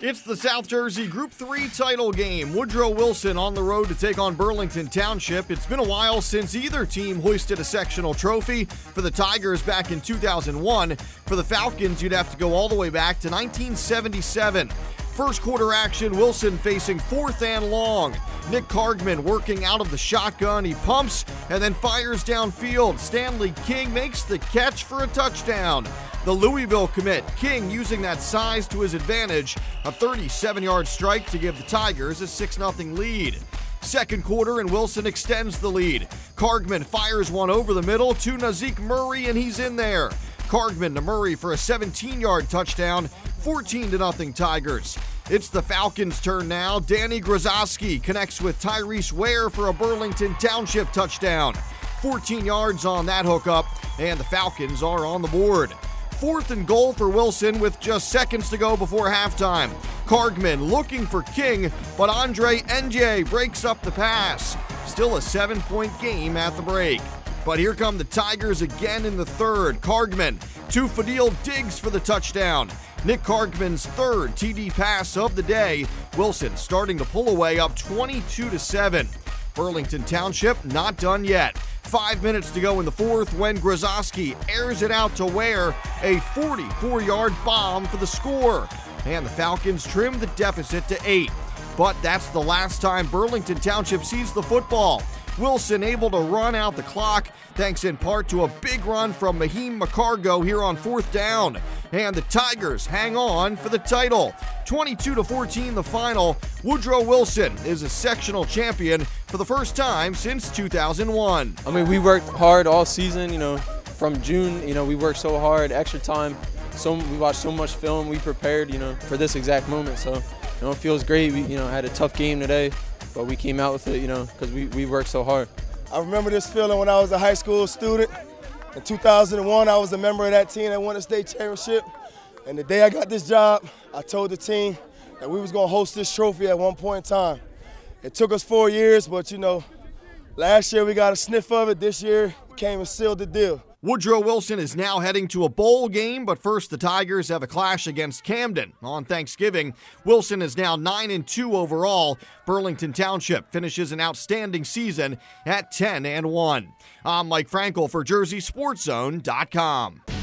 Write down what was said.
It's the South Jersey Group 3 title game. Woodrow Wilson on the road to take on Burlington Township. It's been a while since either team hoisted a sectional trophy. For the Tigers back in 2001. For the Falcons, you'd have to go all the way back to 1977. First quarter action, Wilson facing fourth and long. Nick Kargman working out of the shotgun. He pumps and then fires downfield. Stanley King makes the catch for a touchdown. The Louisville commit, King using that size to his advantage. A 37 yard strike to give the Tigers a 6 0 lead. Second quarter, and Wilson extends the lead. Kargman fires one over the middle to Nazik Murray, and he's in there. Kargman to Murray for a 17 yard touchdown, 14 0 Tigers. It's the Falcons' turn now. Danny Grozowski connects with Tyrese Ware for a Burlington Township touchdown. 14 yards on that hookup, and the Falcons are on the board. Fourth and goal for Wilson with just seconds to go before halftime. Kargman looking for King, but Andre NJ breaks up the pass. Still a seven point game at the break. But here come the Tigers again in the third. Kargman to Fadil Diggs for the touchdown. Nick Kargman's third TD pass of the day. Wilson starting to pull away up 22 to 7. Burlington Township not done yet. Five minutes to go in the fourth when Grozowski airs it out to Ware, a 44 yard bomb for the score. And the Falcons trim the deficit to eight. But that's the last time Burlington Township sees the football. Wilson able to run out the clock, thanks in part to a big run from Muheem McCargo here on fourth down. And the Tigers hang on for the title. 22 to 14 the final. Woodrow Wilson is a sectional champion for the first time since 2001. I mean, we worked hard all season, you know, from June, you know, we worked so hard, extra time. So we watched so much film, we prepared, you know, for this exact moment. So, you know, it feels great. We, you know, had a tough game today but we came out with it, you know, because we, we worked so hard. I remember this feeling when I was a high school student. In 2001, I was a member of that team that won the state championship. And the day I got this job, I told the team that we was gonna host this trophy at one point in time. It took us four years, but you know, last year we got a sniff of it. This year, came and sealed the deal. Woodrow Wilson is now heading to a bowl game, but first the Tigers have a clash against Camden on Thanksgiving. Wilson is now 9 and 2 overall. Burlington Township finishes an outstanding season at 10 and 1. I'm Mike Frankel for JerseySportsZone.com.